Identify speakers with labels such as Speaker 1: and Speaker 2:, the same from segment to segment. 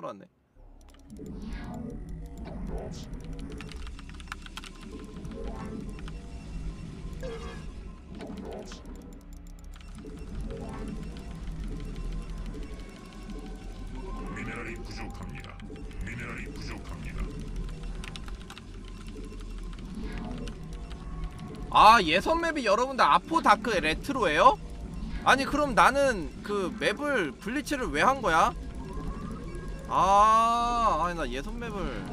Speaker 1: 들어왔네.
Speaker 2: 미네랄이 부족합니다. 미네랄이 부족합니다.
Speaker 1: 아 예선 map이 여러분들 아포 다크 레트로예요? 아니 그럼 나는 그 map을 블리츠를 왜 한 거야? 아 아니 나 예선 map을.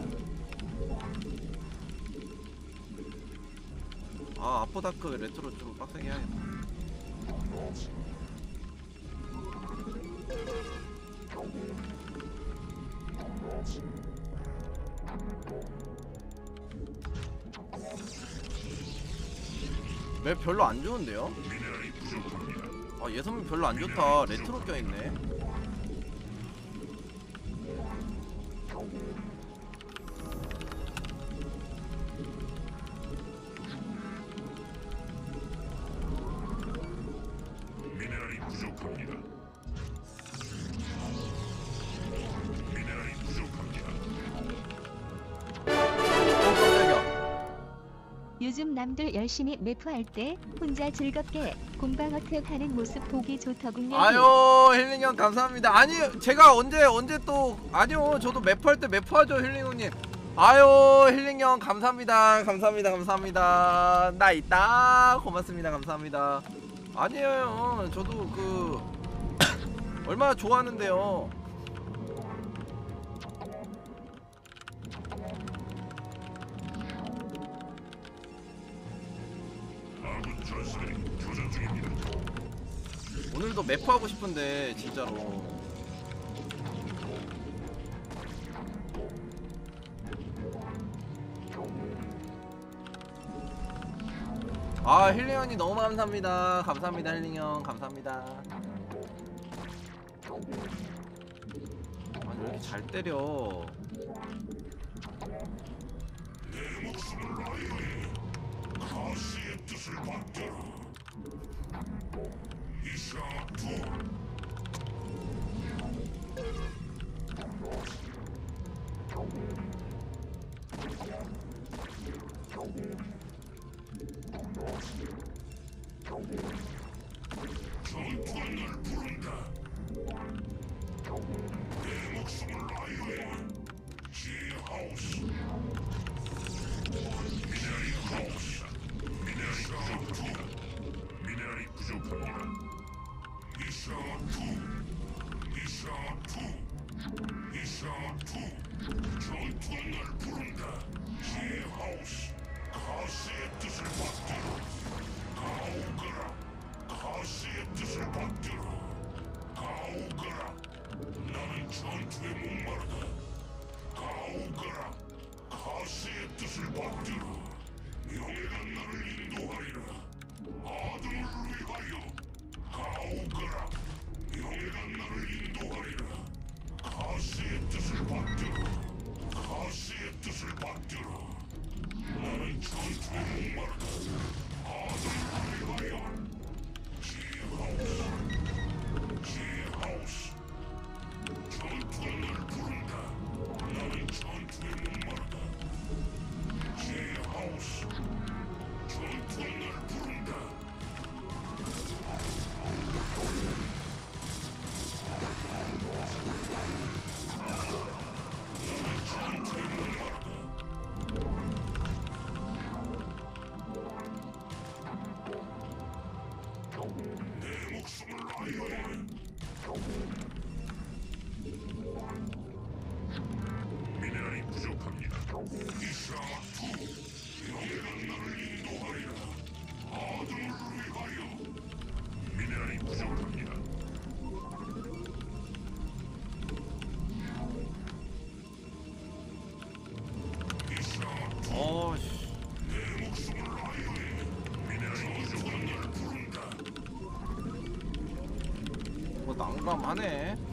Speaker 1: 아 아포 다크 레트로 좀 빡세게 해야겠다. 맵 별로 안 좋은데요? 아 예선은 별로 안 좋다. 레트로 껴있네
Speaker 3: 요즘 남들 열심히 매프할 때 혼자 즐겁게 공방어택 하는 모습 보기 좋더군요.
Speaker 1: 아유 힐링 형 감사합니다. 아니 제가 언제 언제 또 아니요 저도 매프할 때 매프하죠 힐링 형님. 아유 힐링 형 감사합니다. 감사합니다 감사합니다. 나 있다. 고맙습니다. 감사합니다. 아니에요 저도 그 얼마나 좋아하는데요 오늘도 매프하고 싶은데 진짜로. 아 힐링 형님 너무 감사합니다. 감사합니다 힐링 형. 감사합니다. 아니 왜 이렇게 잘 때려
Speaker 2: 내 목숨을 나 날 부른다. 지하우스. 가스의 뜻을 받
Speaker 1: 난감하네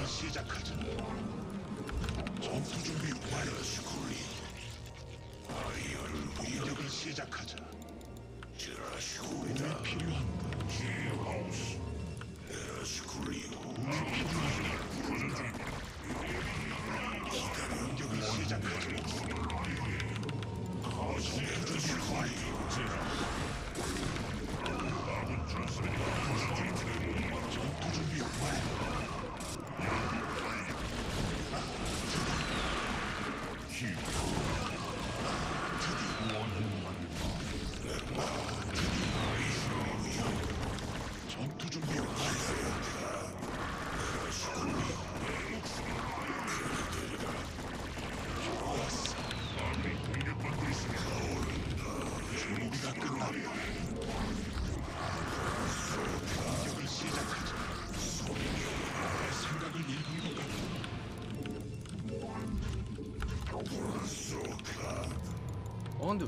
Speaker 2: 전투를 시작하자. 전투 준비 완료. 스쿨리. 아이어를 공격을 시작하자. 제라시콜이 필요한다. 지하우스. 에라시콜리오. 기다려. 공격을 시작하자. 가슴에 주실 거예요.
Speaker 1: 제라시콜.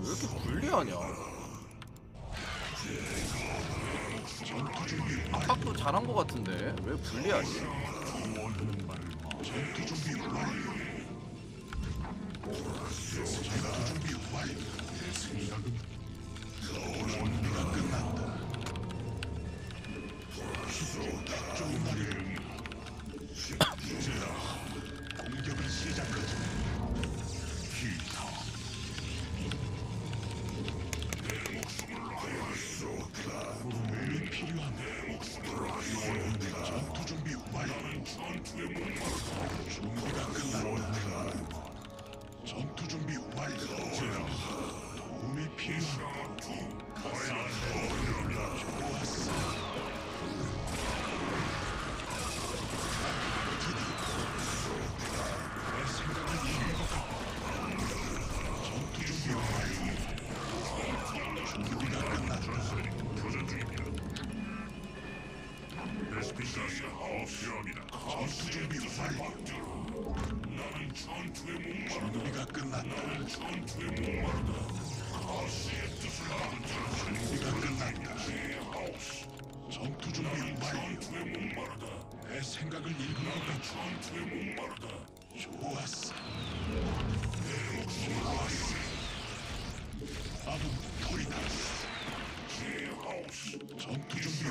Speaker 1: 왜 이렇게 불리하냐? 압박도 잘한 것 같은데 왜 불리하지?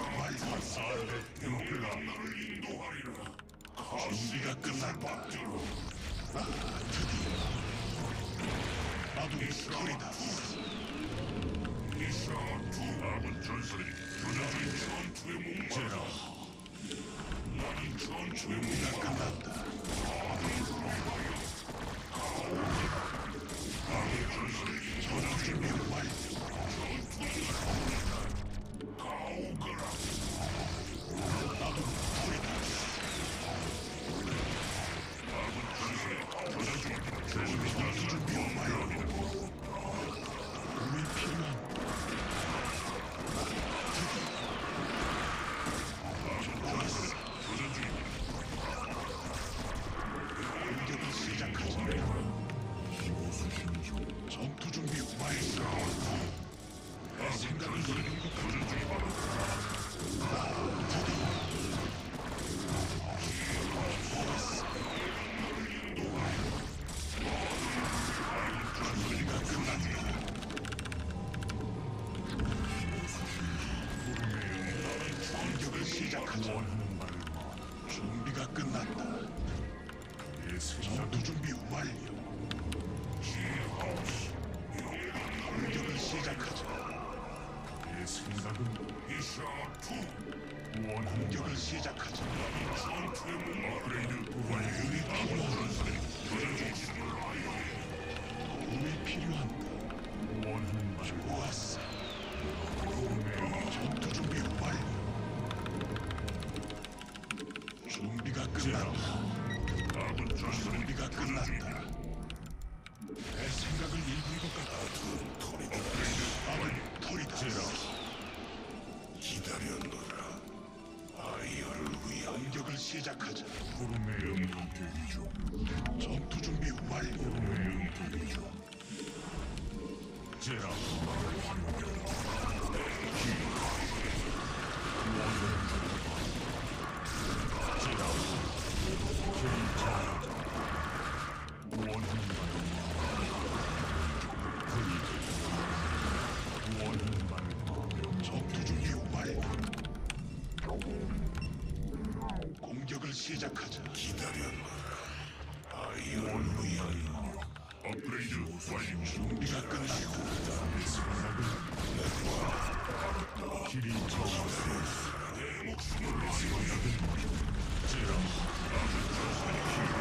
Speaker 2: 영원한 사람의 배고플 나를 인도하리라 감시가 끝날 밤대로 아, 드디어 나도 스토리다 이상한 두 남은 전설이 그날의 전투의 목마라 나는 전투의 목마라 끝났다 준비가 끝났다. 모두 준비 완료. 공격을 시작하자. 공격을 시작하자. 우리 필요한 도움이 필요한다. 좋았어. General. 빨리 준비가 끝나고 내가 길이 정확해 내 목숨을 놓치고 있는 제랑 아주 조선의 길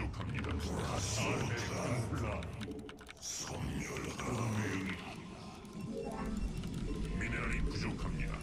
Speaker 2: 부족합니다. 탐플라 선멸하라. 미네랄이 부족합니다.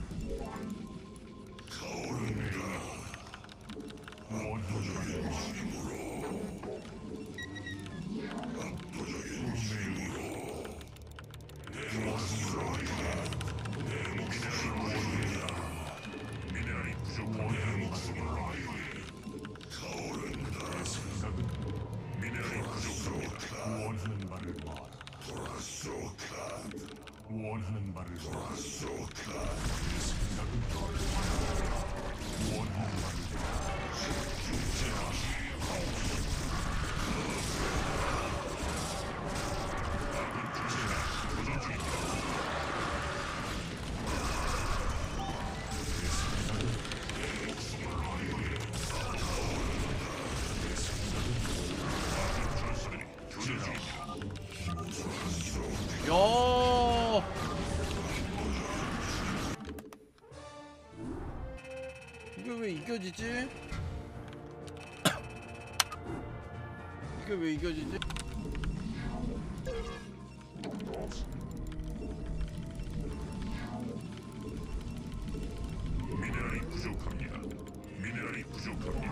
Speaker 1: 이겨지지? 이게 왜 이겨지지?
Speaker 2: 미네랄이 부족합니다. 미네랄이 부족합니다.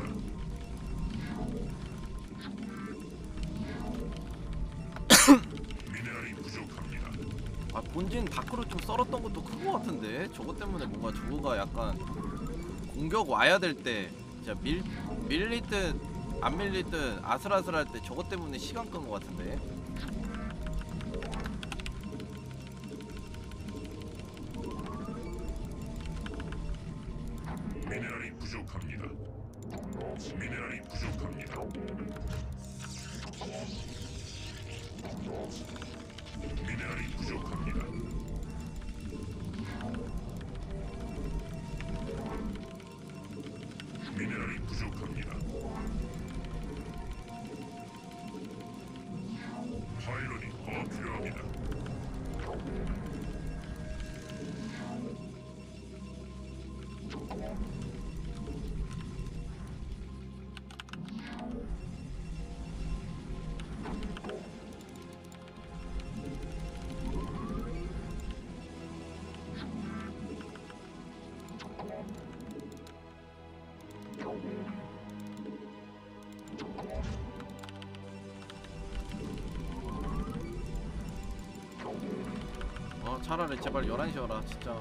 Speaker 2: 미네랄이 부족합니다.
Speaker 1: 아 본진 밖으로 좀 썰었던 것도 큰거 같은데 저것 때문에 뭔가 저거가 약간 공격 와야 될 때 진짜 밀 듯안 밀릴 듯 아슬아슬할 때 저것 때문에 시간 끈거 같은데 차라리 제발 11시 오라 진짜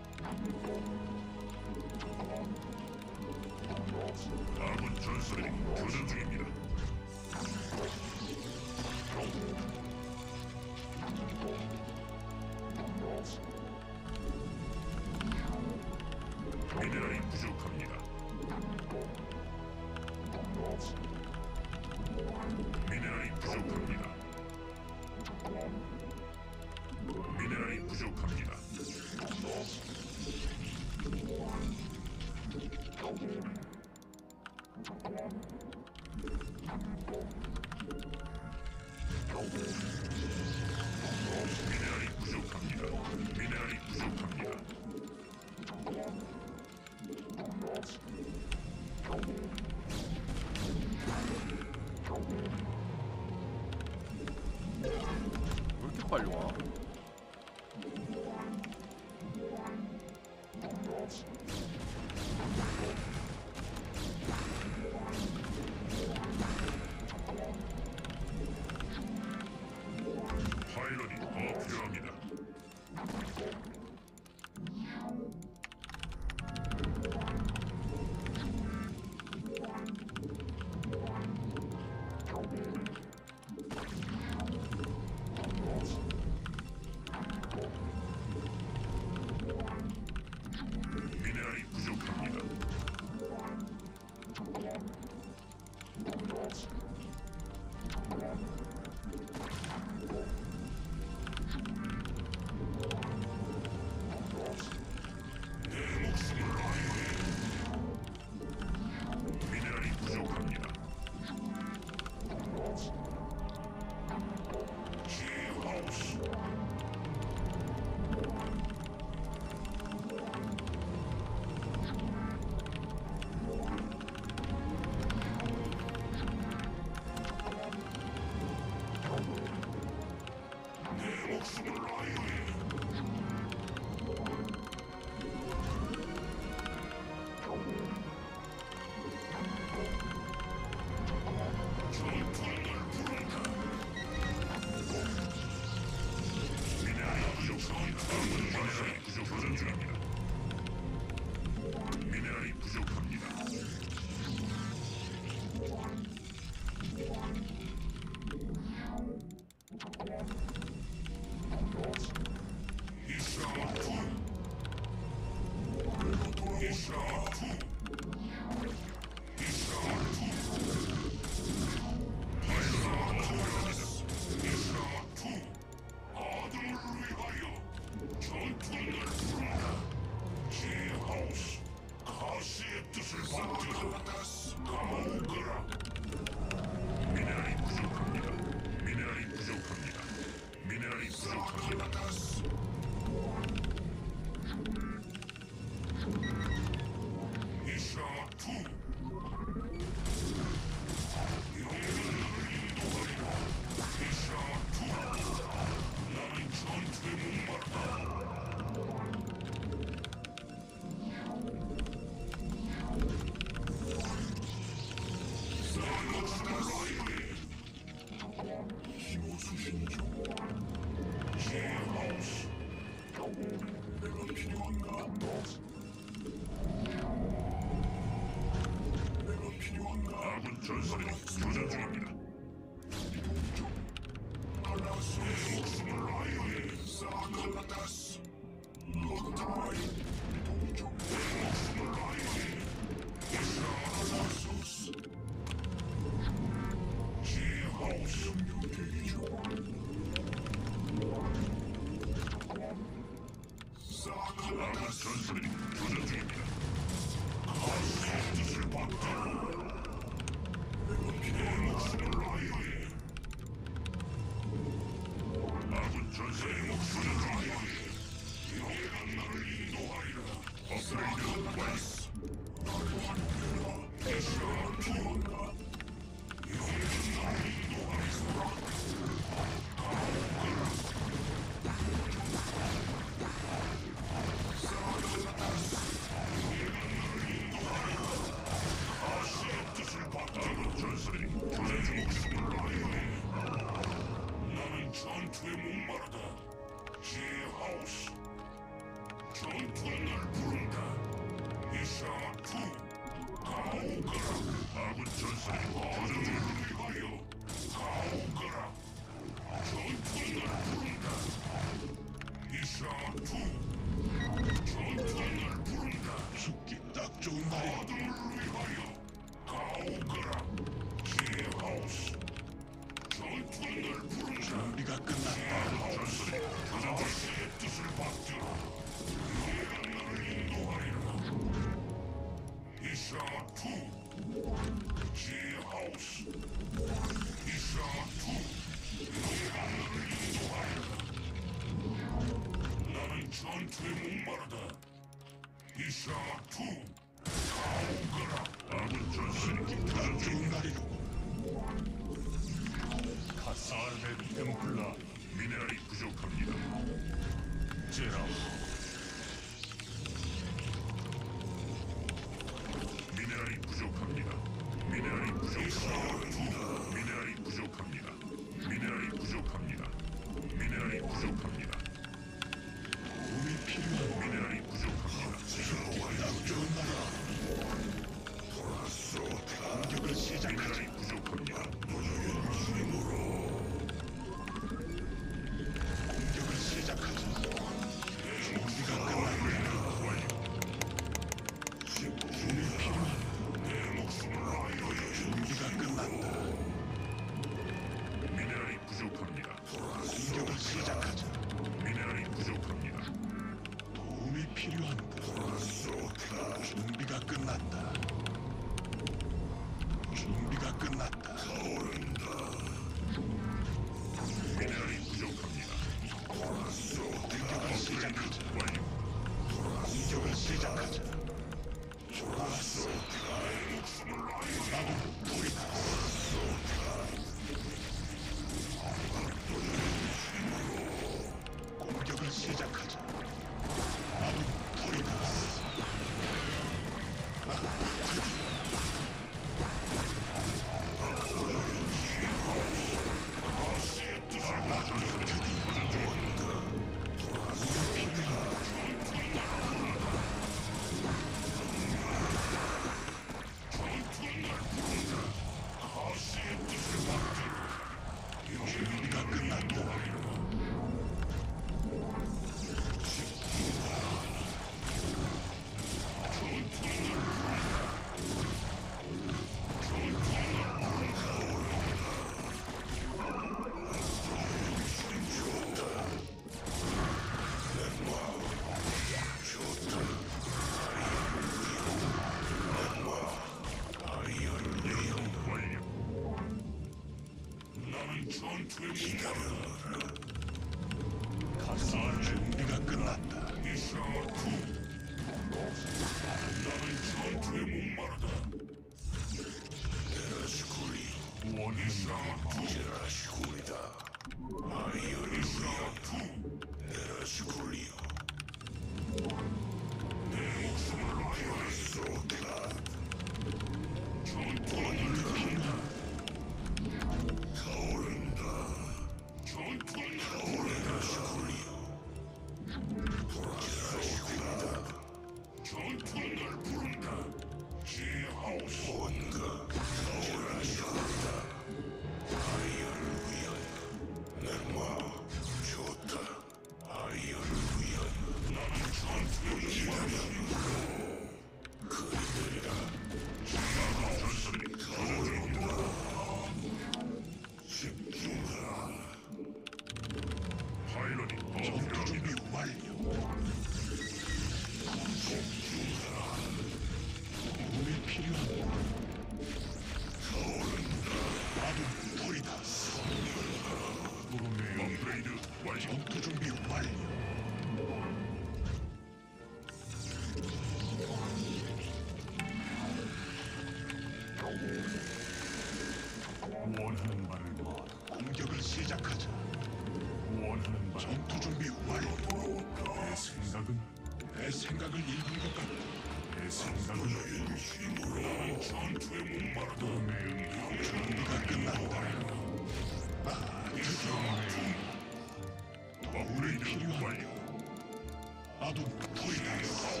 Speaker 2: Shadow Priest.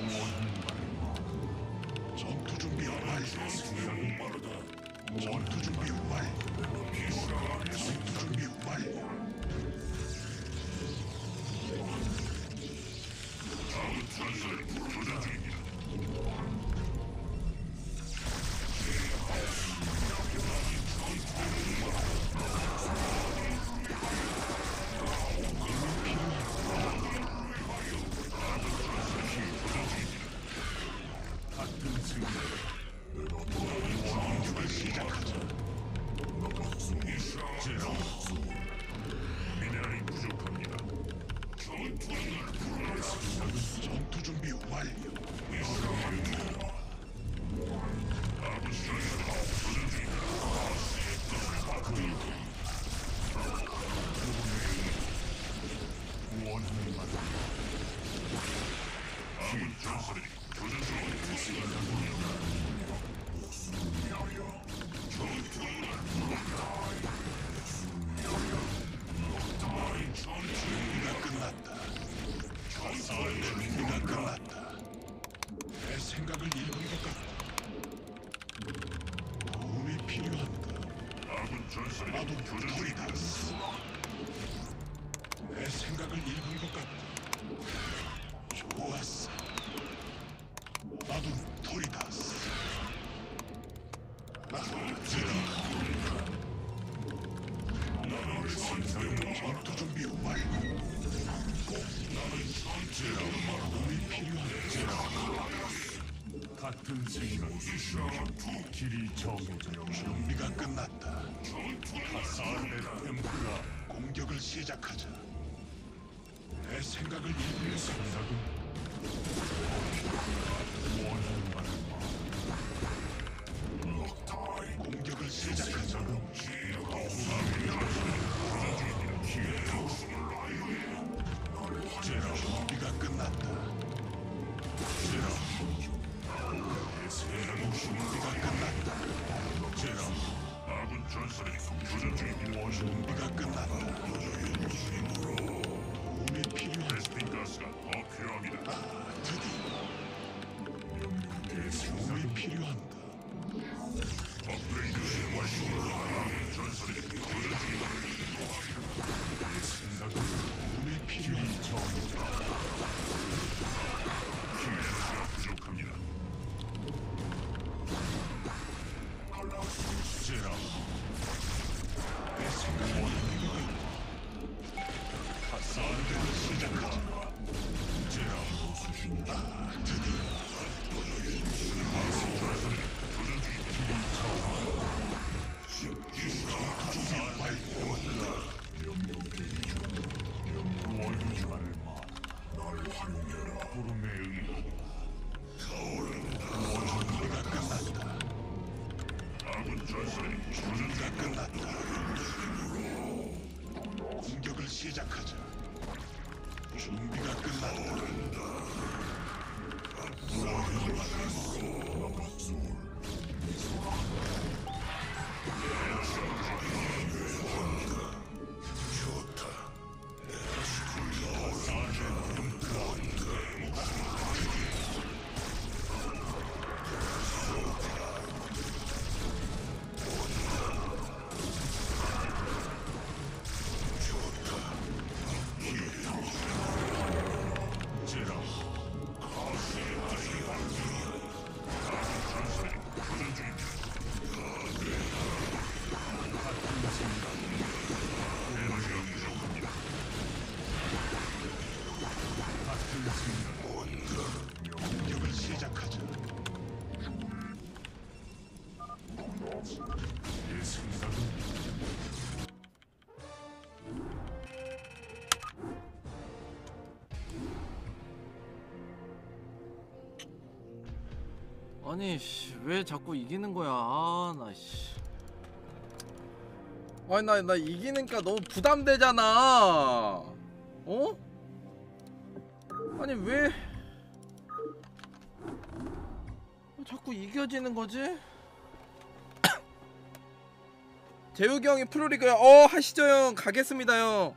Speaker 2: Wanted to be alive. Wanted to be alive. Wanted to be alive. Our treasure, protecting 중 불이다. 내 생각을 읽은 것 같다.
Speaker 4: 아니
Speaker 1: 씨, 왜 자꾸 이기는 거야? 아, 나 씨. 아니 나 나 이기니까 너무 부담되잖아. 어? 아니 왜 왜 자꾸 이겨지는 거지? 형이 프로리그야. 어 하시죠 형. 가겠습니다 형.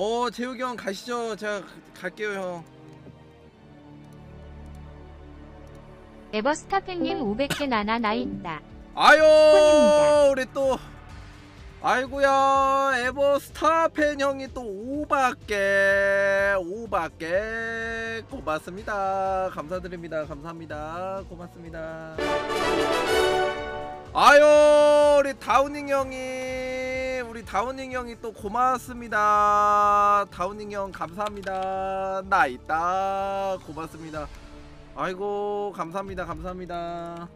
Speaker 1: 어 재욱이 형 가시죠. 제가 가- 갈게요 형.
Speaker 5: 에버스타팬님 500개 나나 나 있다.
Speaker 1: 아유. 우리 또 아이고야 에버스타 팬 형이 또 5밖에 5밖에 고맙습니다 감사드립니다 감사합니다 고맙습니다 아유 우리 다우닝 형이 우리 다우닝 형이 또 고맙습니다. 다우닝 형 감사합니다. 나 있다. 고맙습니다. 아이고 감사합니다. 감사합니다.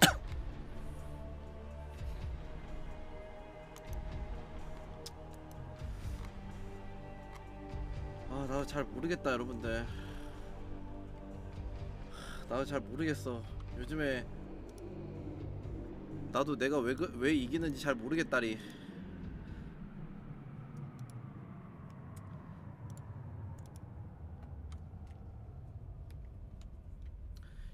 Speaker 1: 아 나 잘 모르겠다 여러분들 나도 잘 모르겠어. 요즘에 나도 내가 왜, 그- 왜 이기는지 잘 모르겠다리.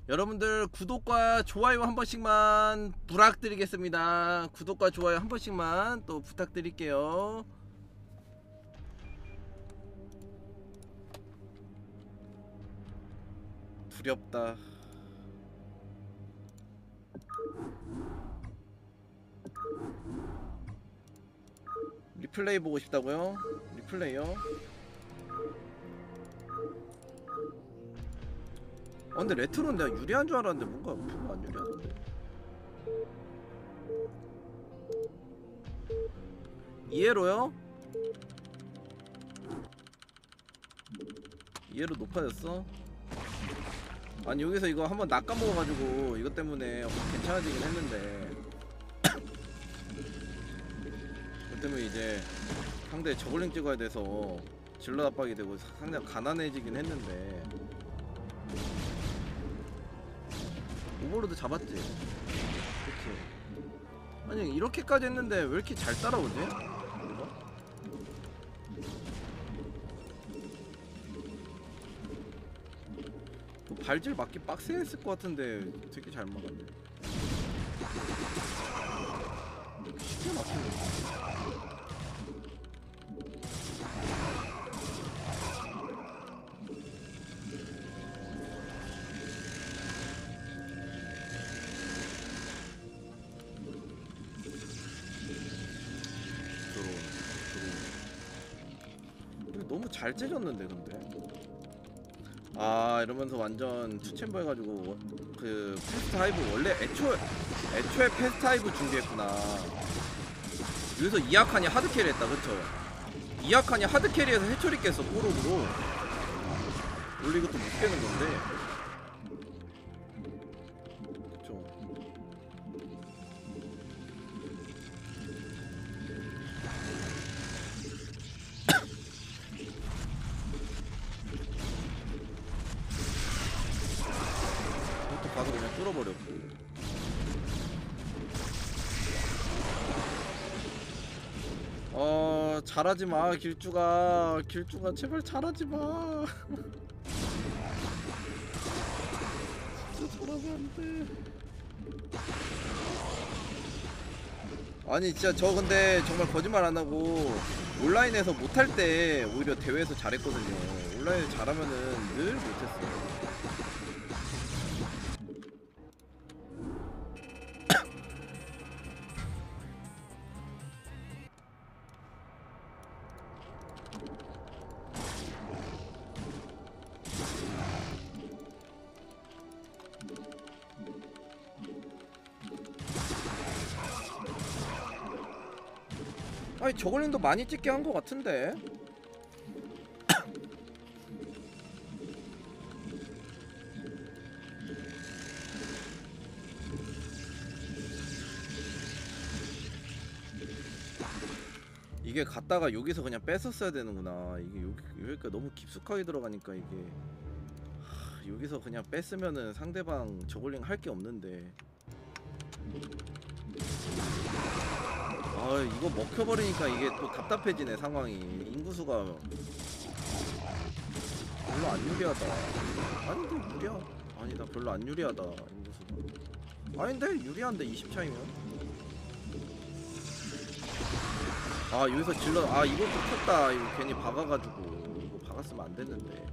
Speaker 1: 여러분들 구독과 좋아요 한 번씩만 부탁드리겠습니다. 구독과 좋아요 한 번씩만 또 부탁드릴게요. 두렵다. 리플레이 보고 싶다고요? 리플레이요? 아 근데 레트로는 내가 유리한 줄 알았는데 뭔가 별로 안 유리하던데 이해로요? 이해로 높아졌어? 아니 여기서 이거 한번 낚아먹어가지고 이것 때문에 괜찮아지긴 했는데 그 때문에 이제 상대 저글링 찍어야 돼서 질러 압박이 되고 상대가 가난해지긴 했는데 오버로드 잡았지? 그치 아니 이렇게까지 했는데 왜 이렇게 잘 따라오지? 발질 맞기 빡세했을 것 같은데 되게 잘 막았네. 쉽게 이거 너무 잘 째졌는데 근데 아 이러면서 완전 two chamber 해가지고 그 fast hive 원래 애초에 애초에 fast hive 준비했구나. 여기서 이 archon이 hard carry 했다 그쵸? 이아칸이 하드캐리에서 해처리 깼어 뽀록으로. 원래 이것도 못 깨는 건데 잘하지 마 길주가. 길주가 제발 잘하지 마. 진짜 잘하면 안돼. 아니 진짜 저 근데 정말 거짓말 안 하고 온라인에서 못할 때 오히려 대회에서 잘했거든요. 온라인 잘하면은 늘 못했어 아니 저걸링도 많이 찍게 한 것 같은데. 이게 갔다가 여기서 그냥 뺐었어야 되는구나. 이게 여기 여기가 너무 깊숙하게 들어가니까 이게. 하, 여기서 그냥 뺐으면은 상대방 저글링 할 게 없는데 아 이거 먹혀버리니까 이게 또 답답해지네 상황이. 인구수가. 별로 안 유리하다. 아닌데 유리하 아니다 별로 안 유리하다 인구수가. 아닌데 유리한데 20 차이면? 아 여기서 질러 아 이것도 켰다. 이거 괜히 박아가지고. 이거 박았으면 안 됐는데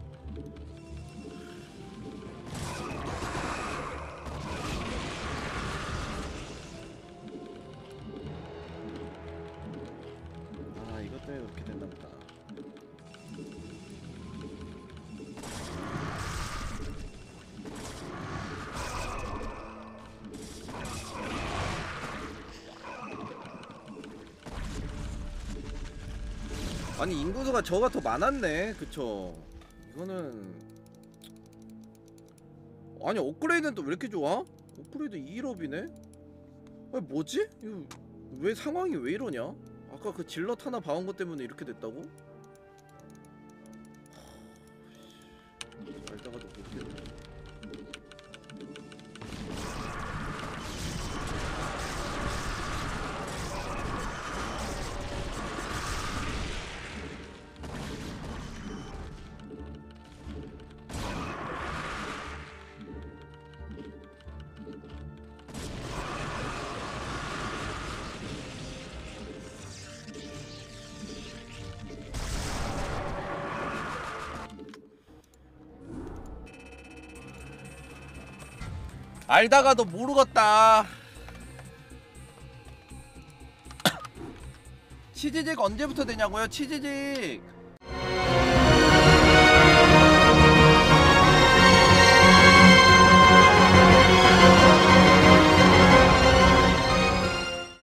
Speaker 1: 아니 인구수가 저가 더 많았네 그쵸 이거는 아니 업그레이드는 또 왜 이렇게 좋아? 업그레이드 2일업이네? 아니 뭐지? 이거 왜 상황이 왜 이러냐? 아까 그 질럿 하나 봐온 것 때문에 이렇게 됐다고? 알다가도 못했네. 알다가도 모르겠다. 치즈직 언제부터 되냐고요? 치즈직